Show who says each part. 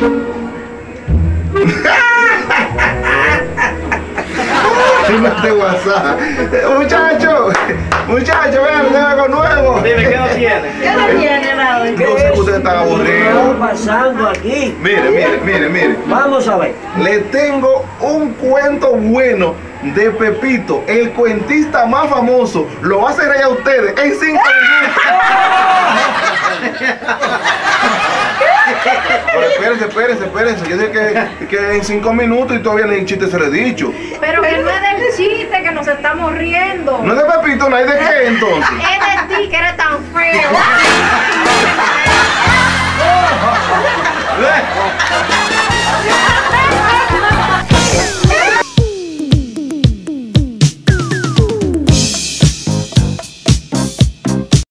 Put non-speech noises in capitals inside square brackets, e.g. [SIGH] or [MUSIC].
Speaker 1: [LAUGHS] de WhatsApp. Muchachos, muchachos, vean, tengo algo nuevo.
Speaker 2: Dime, ¿qué no tiene?
Speaker 3: ¿Qué no tiene?
Speaker 1: No sé que ustedes están
Speaker 4: ¿Qué
Speaker 1: aburridos.
Speaker 4: está pasando aquí?
Speaker 1: Mire, mire, mire, mire.
Speaker 4: Vamos a ver.
Speaker 1: Le tengo un cuento bueno de Pepito, el cuentista más famoso. Lo va a hacer allá ustedes en cinco minutos. Pero espérense, espérense, espérense. Yo sé que, que en cinco minutos y todavía ni el chiste se le he dicho.
Speaker 3: Pero que no es del chiste, que nos estamos riendo.
Speaker 1: No es de Pepito, no hay de qué entonces.
Speaker 3: Es de ti, que eres tan feo.